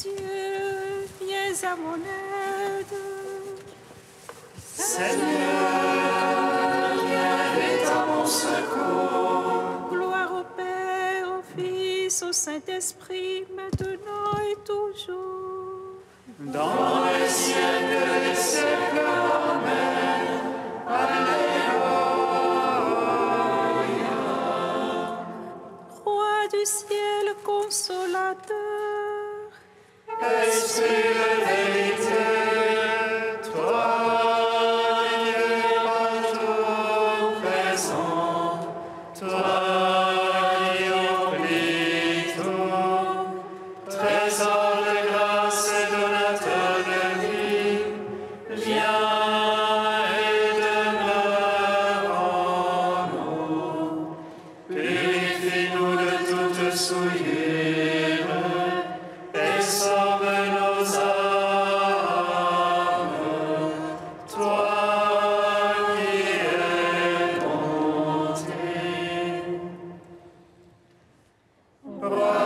Dieu, viens à mon aide. Seigneur, viens à mon secours. Gloire au Père, au Fils, au Saint-Esprit, maintenant et toujours. Dans les siècles des siècles, Amen. Alléluia. Roi du ciel, consolateur. sweeter Right.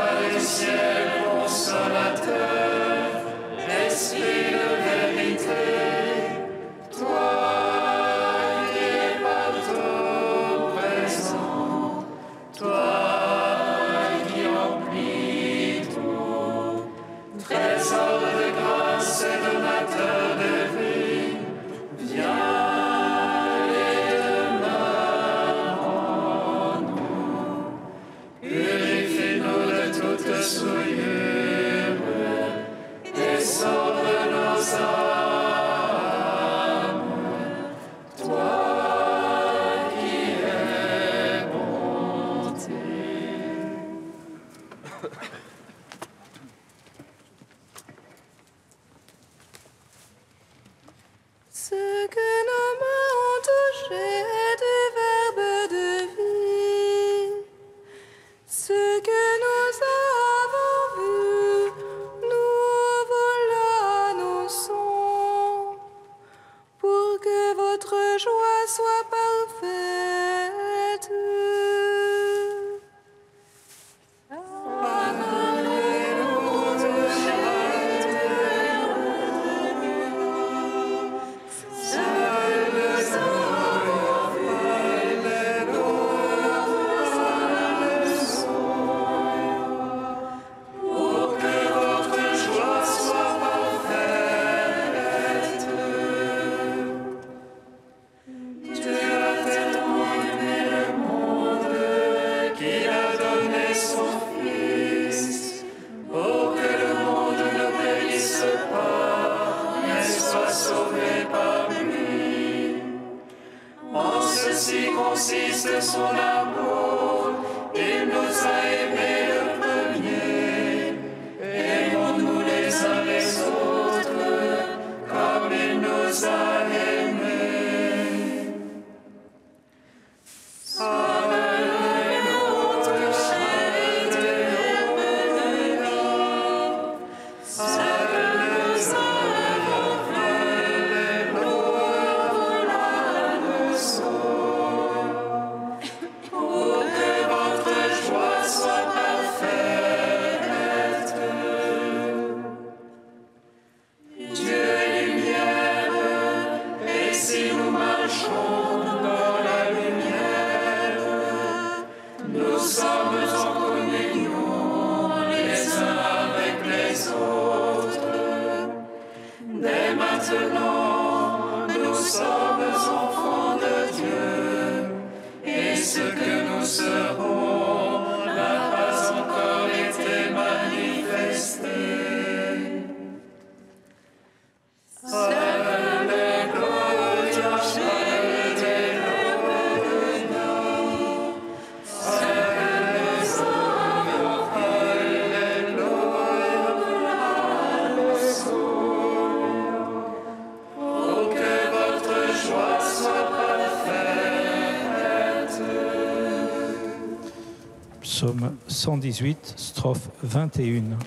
118, strophe 21.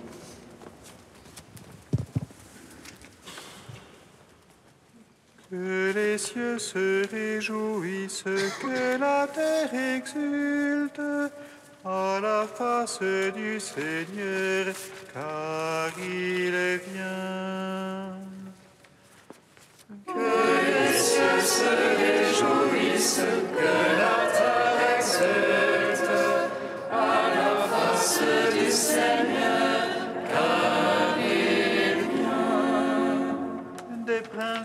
Que les cieux se réjouissent, que la terre exulte à la face du Seigneur, car il est bien. Que les cieux se réjouissent.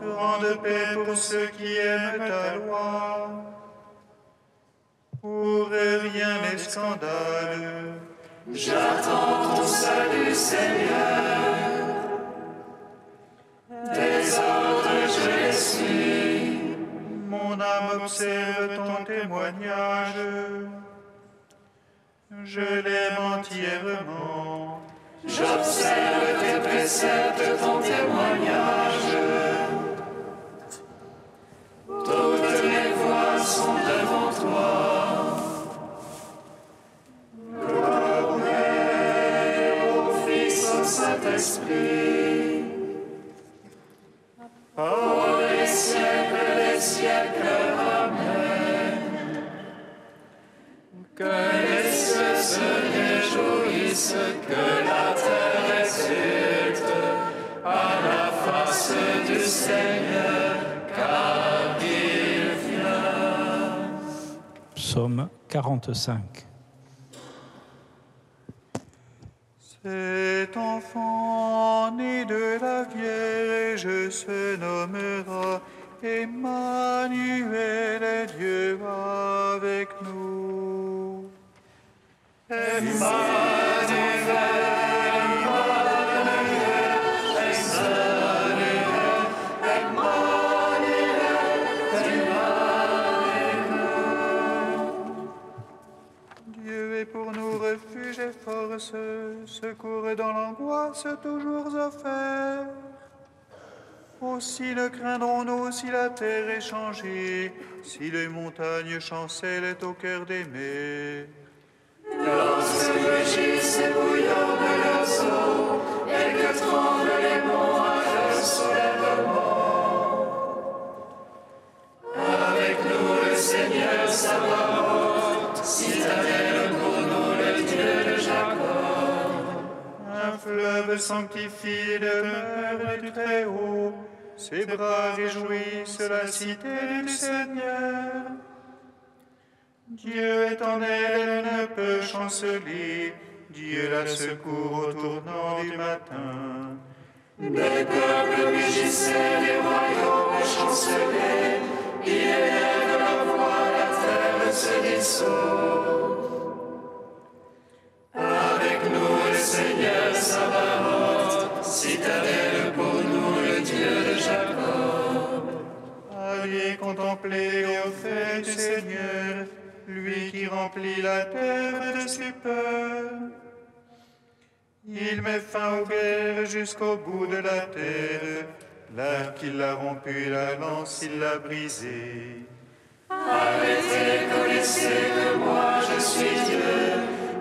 Grande paix pour ceux qui aiment ta loi. Pour rien les scandales. Mon âme observe ton témoignage. Je l'aime entièrement. J'observe tes préceptes, ton témoignage. Toutes mes voies sont devant toi. Gloire au Fils, au Saint-Esprit. Pour les siècles des siècles, Amen. Que les cieux se réjouissent, que Psaume 45. Cet enfant né de la Vierge se nommera Emmanuel, Dieu avec nous. Dieu force, secours dans l'angoisse toujours offert. Aussi ne craindrons-nous si la terre est changée, si les montagnes chancellent au cœur des mers. Un fleuve sanctifie demeure du Très-Haut, ses bras réjouissent la cité du Seigneur. Dieu est en elle, ne peut chanceler, Dieu la secourt au tournant du matin. Allez contempler au fait du Seigneur, lui qui remplit la terre de ses peurs. Il met fin aux guerres jusqu'au bout de la terre. Là qu'il a rompu la lance, il l'a brisée.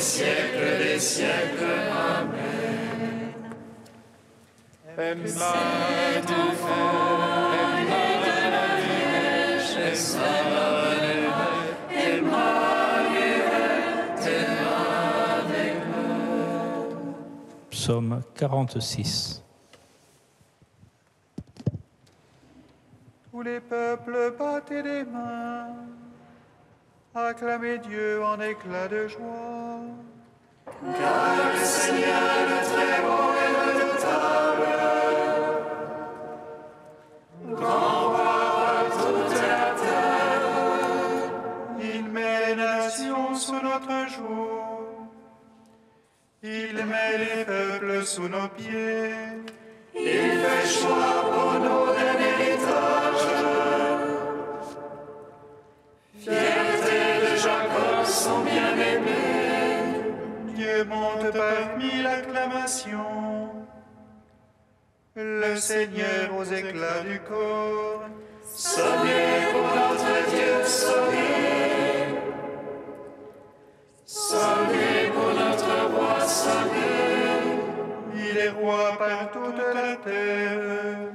siècles des siècles. Amen. Psaume 46. Tous les peuples battez des mains. Acclamez Dieu en éclat de joie. Car le Seigneur, le très beau et redoutable, grand roi toute la terre, Il met les nations sous notre joug. Il met les peuples sous nos pieds. il fait choix pour nous d'un héritage. Seigneur aux éclats du corps. sonnez pour notre Dieu, sonnez. Sonnez pour notre roi, sonnez. Il est roi par toute la terre.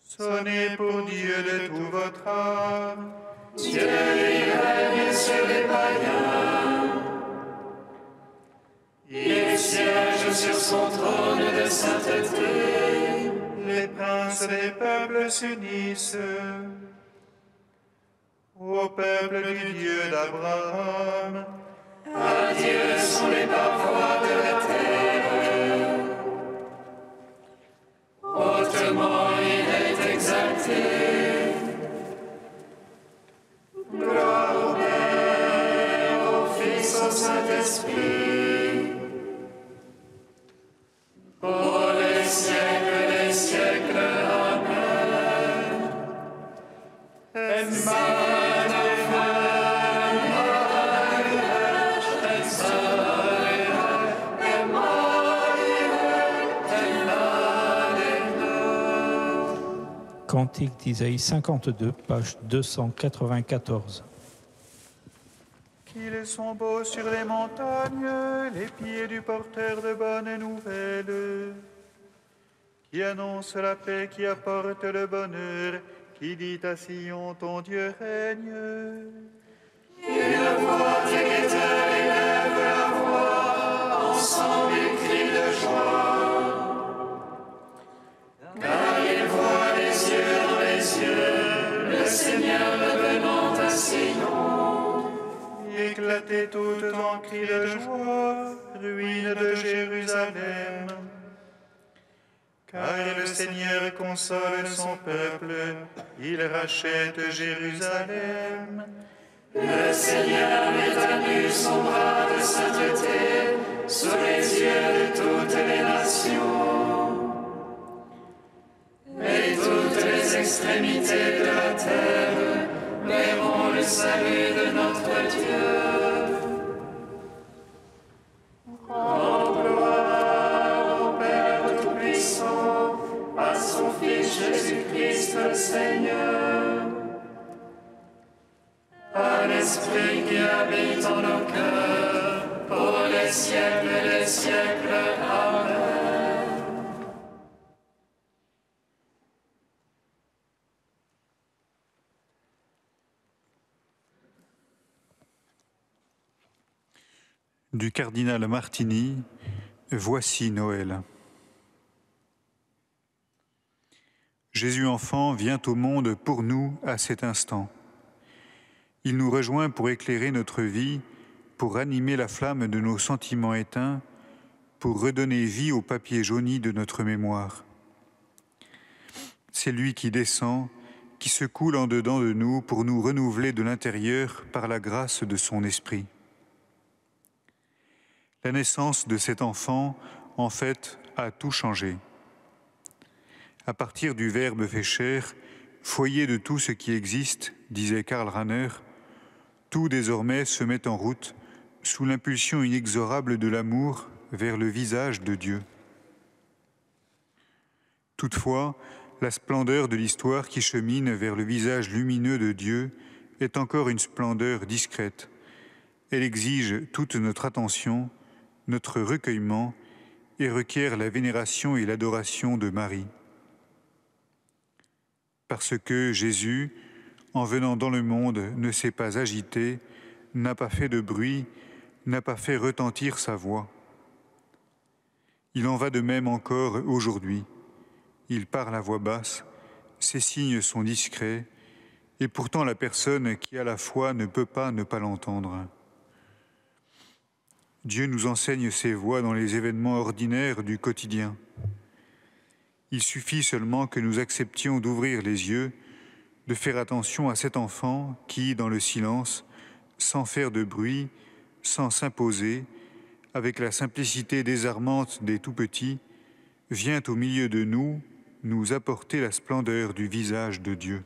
Sonnez pour Dieu de tout votre âme. Dieu il règne sur les païens. Il siège sur son trône de sainteté. Les peuples s'unissent. Au peuple du Dieu d'Abraham, À Dieu sont les parois de la terre. Hautement Cantique d'Isaïe 52, page 294. qu'ils sont beaux sur les montagnes, les pieds du porteur de bonnes nouvelles, qui annonce la paix, qui apporte le bonheur, qui dit à Sion, ton Dieu règne. Cris de joie, ruines de Jérusalem. Car le Seigneur console son peuple, il rachète Jérusalem. Le Seigneur éternue son bras de sainteté sous les yeux de toutes les nations. Et toutes les extrémités de la terre verront le salut de notre Dieu. Seigneur à l'Esprit qui habite en nos cœurs, pour les siècles des siècles. Amen. Du cardinal Martini, Voici Noël. Jésus enfant vient au monde pour nous à cet instant. Il nous rejoint pour éclairer notre vie, pour ranimer la flamme de nos sentiments éteints, pour redonner vie au papier jauni de notre mémoire. C'est lui qui descend, qui se coule en dedans de nous pour nous renouveler de l'intérieur par la grâce de son esprit. La naissance de cet enfant, en fait, a tout changé. À partir du Verbe fait chair, foyer de tout ce qui existe, disait Karl Rahner, tout désormais se met en route sous l'impulsion inexorable de l'amour vers le visage de Dieu. Toutefois, la splendeur de l'histoire qui chemine vers le visage lumineux de Dieu est encore une splendeur discrète. Elle exige toute notre attention, notre recueillement et requiert la vénération et l'adoration de Marie. Parce que Jésus, en venant dans le monde, ne s'est pas agité, n'a pas fait de bruit, n'a pas fait retentir sa voix. Il en va de même encore aujourd'hui. Il parle à voix basse, ces signes sont discrets, et pourtant la personne qui a la foi ne peut pas ne pas l'entendre. Dieu nous enseigne ses voies dans les événements ordinaires du quotidien. Il suffit seulement que nous acceptions d'ouvrir les yeux, de faire attention à cet enfant qui, dans le silence, sans faire de bruit, sans s'imposer, avec la simplicité désarmante des tout-petits, vient au milieu de nous nous apporter la splendeur du visage de Dieu.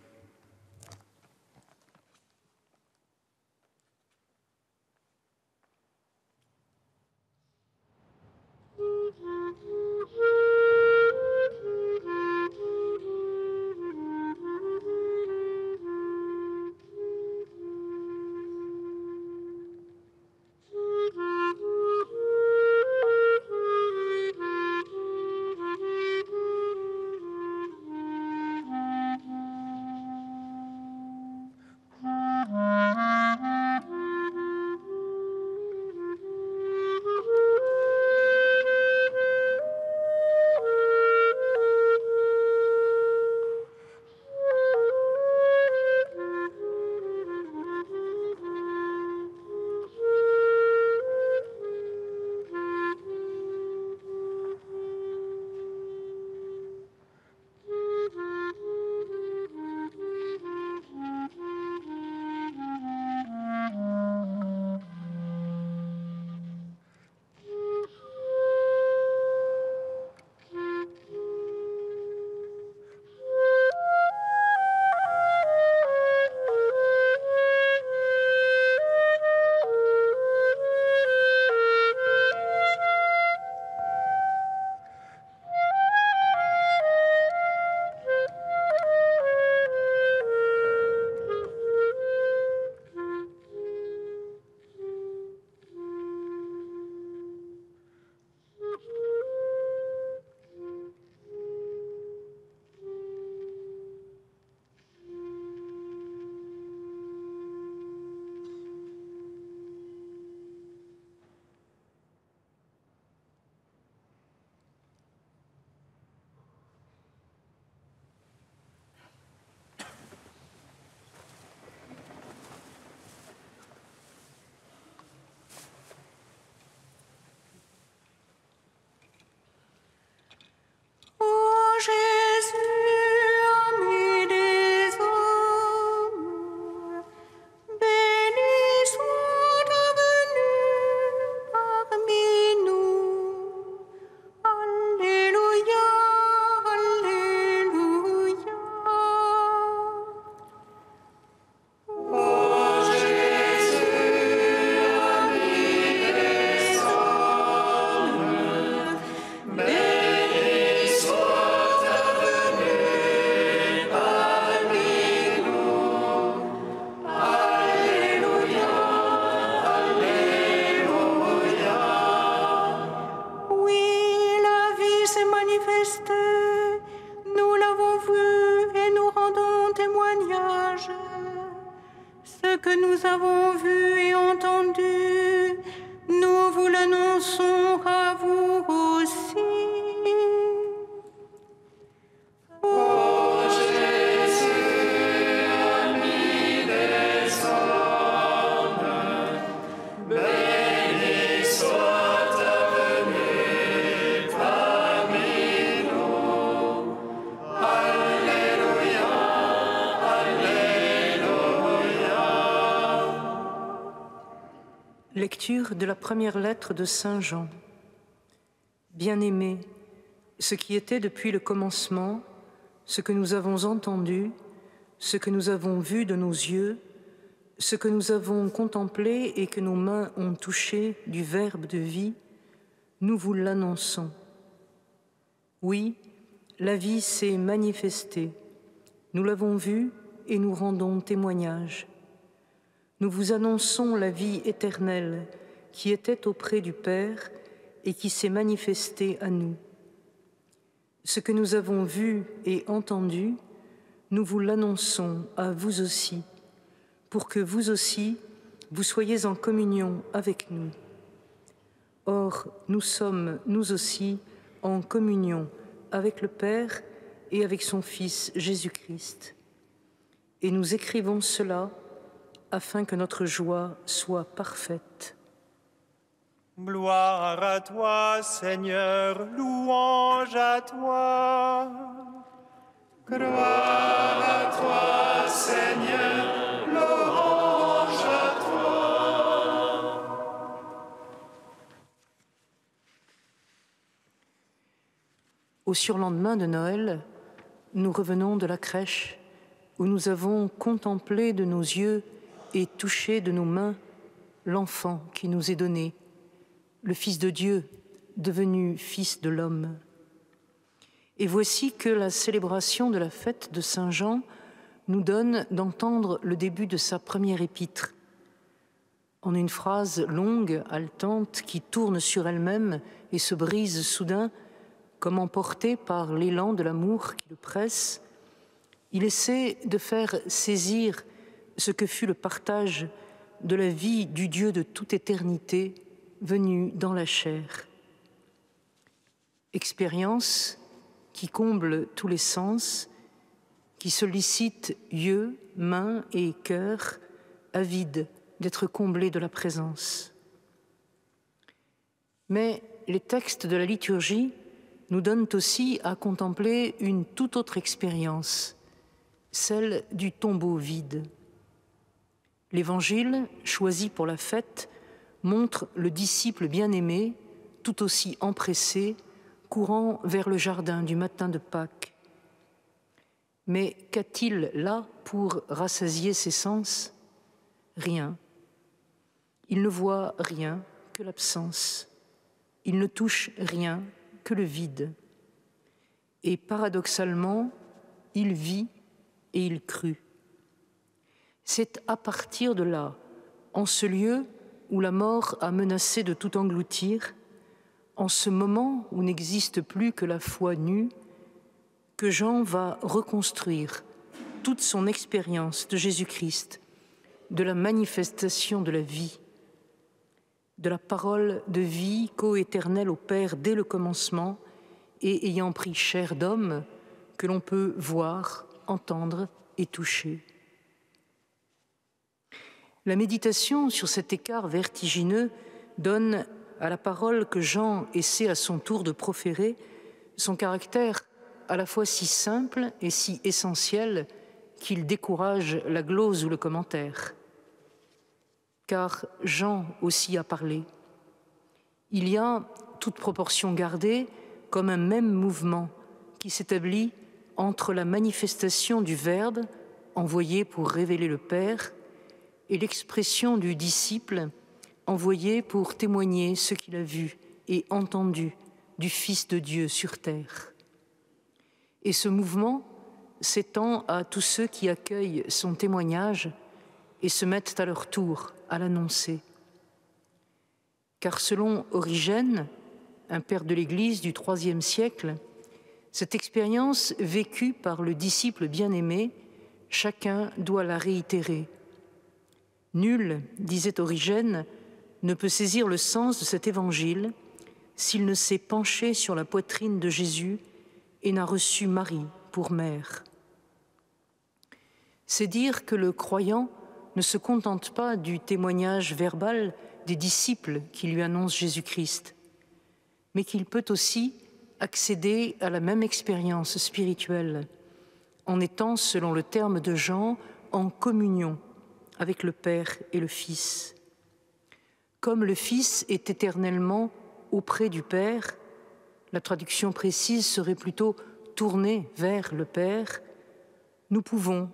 De la première lettre de Saint Jean. Bien-aimés, ce qui était depuis le commencement, ce que nous avons entendu, ce que nous avons vu de nos yeux, ce que nous avons contemplé et que nos mains ont touché du Verbe de vie, nous vous l'annonçons. Oui, la vie s'est manifestée. Nous l'avons vue et nous rendons témoignage. Nous vous annonçons la vie éternelle qui était auprès du Père et qui s'est manifesté à nous. Ce que nous avons vu et entendu, nous vous l'annonçons à vous aussi, pour que vous aussi, vous soyez en communion avec nous. Or, nous sommes, nous aussi, en communion avec le Père et avec son Fils Jésus-Christ. Et nous écrivons cela afin que notre joie soit parfaite. Gloire à toi, Seigneur, louange à toi. Gloire à toi, Seigneur, louange à toi. Au surlendemain de Noël, nous revenons de la crèche où nous avons contemplé de nos yeux et touché de nos mains l'enfant qui nous est donné, le Fils de Dieu devenu Fils de l'homme. Et voici que la célébration de la fête de Saint Jean nous donne d'entendre le début de sa première épître. En une phrase longue, haletante, qui tourne sur elle-même et se brise soudain, comme emporté par l'élan de l'amour qui le presse, il essaie de faire saisir ce que fut le partage de la vie du Dieu de toute éternité venu dans la chair. Expérience qui comble tous les sens, qui sollicite yeux, mains et cœurs avides d'être comblés de la présence. Mais les textes de la liturgie nous donnent aussi à contempler une toute autre expérience, celle du tombeau vide. L'Évangile, choisi pour la fête, montre le disciple bien-aimé, tout aussi empressé, courant vers le jardin du matin de Pâques. Mais qu'a-t-il là pour rassasier ses sens? Rien. Il ne voit rien que l'absence. Il ne touche rien que le vide. Et paradoxalement, il vit et il crut. C'est à partir de là, en ce lieu où la mort a menacé de tout engloutir, en ce moment où n'existe plus que la foi nue, que Jean va reconstruire toute son expérience de Jésus-Christ, de la manifestation de la vie, de la parole de vie coéternelle au Père dès le commencement et ayant pris chair d'homme que l'on peut voir, entendre et toucher. La méditation sur cet écart vertigineux donne à la parole que Jean essaie à son tour de proférer son caractère à la fois si simple et si essentiel qu'il décourage la glose ou le commentaire. Car Jean aussi a parlé. Il y a, toute proportion gardée, comme un même mouvement qui s'établit entre la manifestation du Verbe envoyé pour révéler le Père et l'expression du disciple envoyé pour témoigner ce qu'il a vu et entendu du Fils de Dieu sur terre. Et ce mouvement s'étend à tous ceux qui accueillent son témoignage et se mettent à leur tour à l'annoncer. Car selon Origène, un père de l'Église du IIIe siècle, cette expérience vécue par le disciple bien-aimé, chacun doit la réitérer Nul, disait Origène, ne peut saisir le sens de cet évangile s'il ne s'est penché sur la poitrine de Jésus et n'a reçu Marie pour mère. C'est dire que le croyant ne se contente pas du témoignage verbal des disciples qui lui annoncent Jésus-Christ, mais qu'il peut aussi accéder à la même expérience spirituelle en étant, selon le terme de Jean, en communion avec le Père et le Fils. Comme le Fils est éternellement auprès du Père, la traduction précise serait plutôt tourner vers le Père, nous pouvons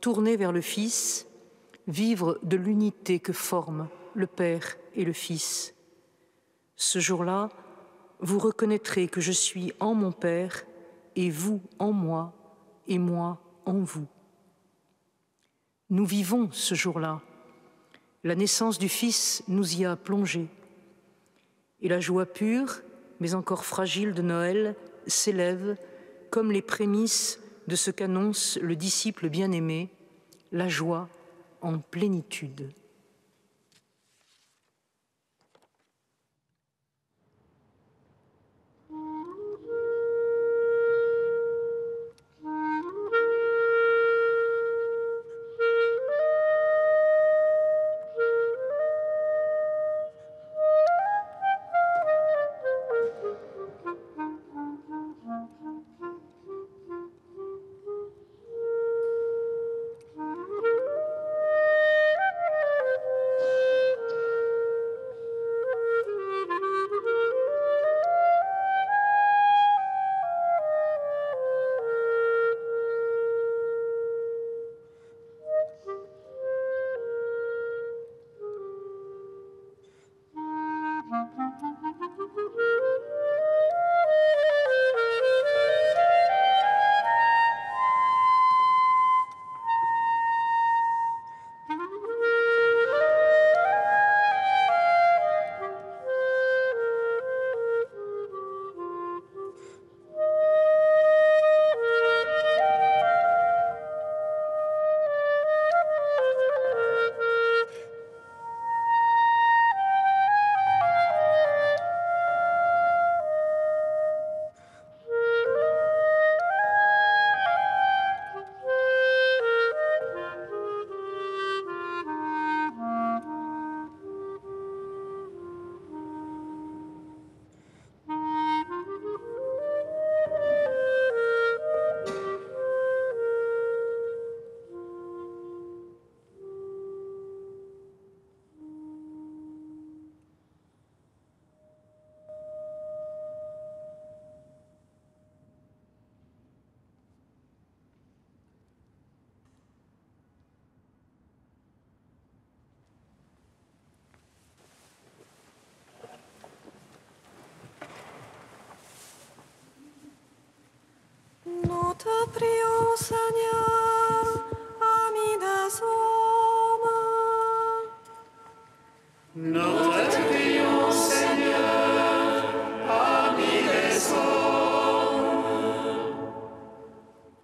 tourner vers le Fils, vivre de l'unité que forment le Père et le Fils. Ce jour-là, vous reconnaîtrez que je suis en mon Père et vous en moi et moi en vous. Nous vivons ce jour-là. La naissance du Fils nous y a plongés. Et la joie pure, mais encore fragile de Noël, s'élève comme les prémices de ce qu'annonce le disciple bien-aimé, la joie en plénitude.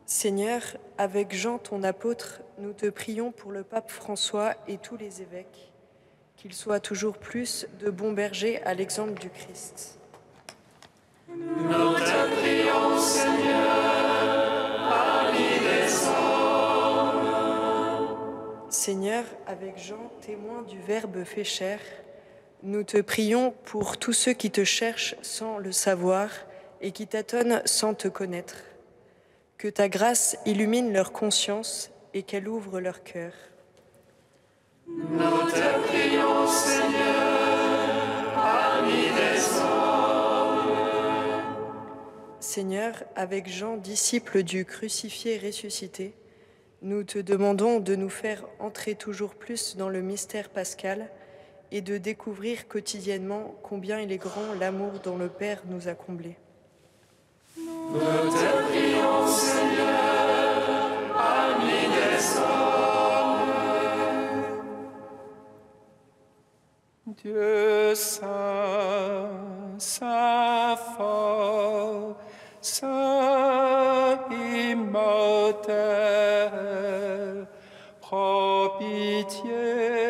Seigneur, avec Jean, ton apôtre, nous te prions pour le pape François et tous les évêques, qu'ils soient toujours plus de bons bergers à l'exemple du Christ. Nous te prions, Seigneur, Seigneur, avec Jean, témoin du Verbe fait chair, nous te prions pour tous ceux qui te cherchent sans le savoir et qui t'attonnent sans te connaître. Que ta grâce illumine leur conscience et qu'elle ouvre leur cœur. Nous te prions, Seigneur, ami des hommes. Seigneur, avec Jean, disciple du crucifié ressuscité, nous te demandons de nous faire entrer toujours plus dans le mystère pascal et de découvrir quotidiennement combien il est grand l'amour dont le Père nous a comblés. Nous te prions, Seigneur, des hommes. Dieu saint, saint fort, saint immortel, 何必见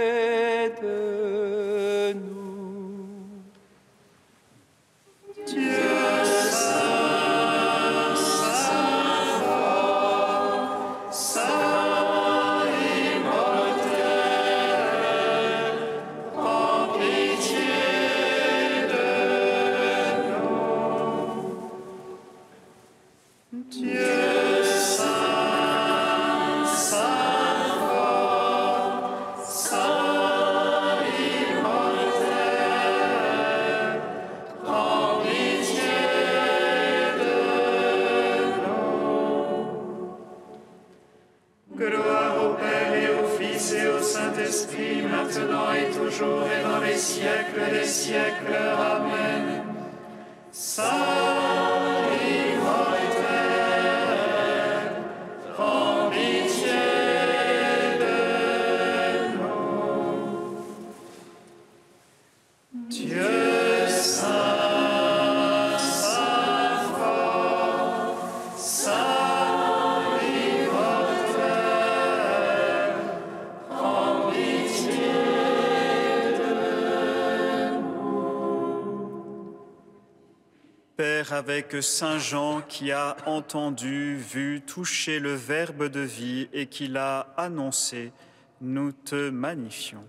Avec Saint Jean qui a entendu, vu, touché le Verbe de vie et qui l'a annoncé, nous te magnifions.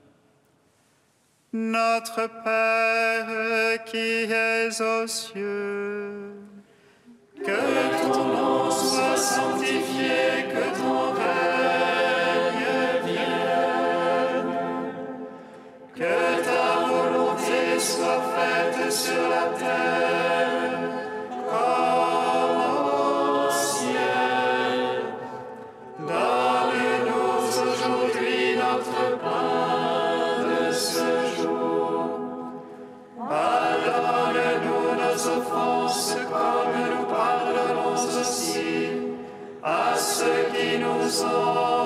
Notre Père qui es aux cieux, Que ton nom soit sanctifié, qui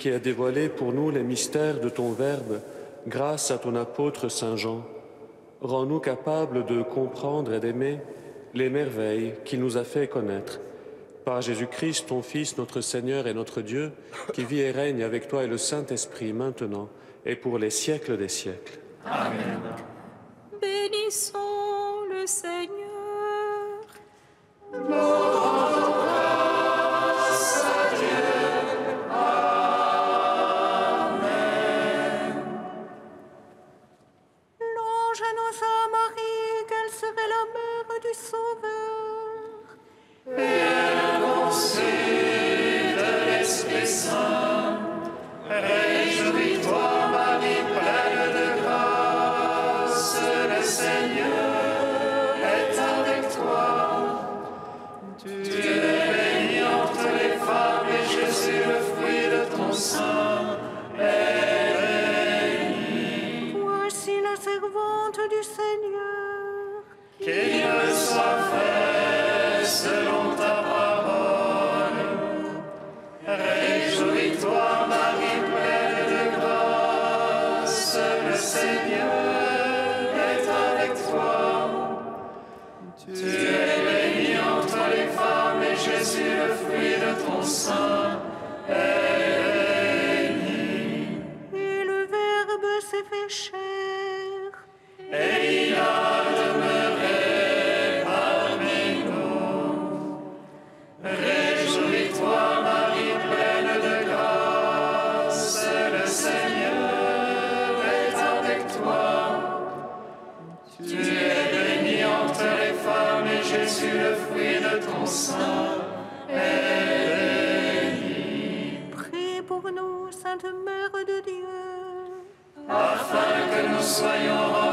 qui a dévoilé pour nous les mystères de ton Verbe grâce à ton apôtre Saint Jean, rends-nous capables de comprendre et d'aimer les merveilles qu'il nous a fait connaître. Par Jésus-Christ, ton Fils, notre Seigneur et notre Dieu, qui vit et règne avec toi et le Saint-Esprit maintenant et pour les siècles des siècles. Amen. Bénissons Sainte Mère de Dieu. afin que nous soyons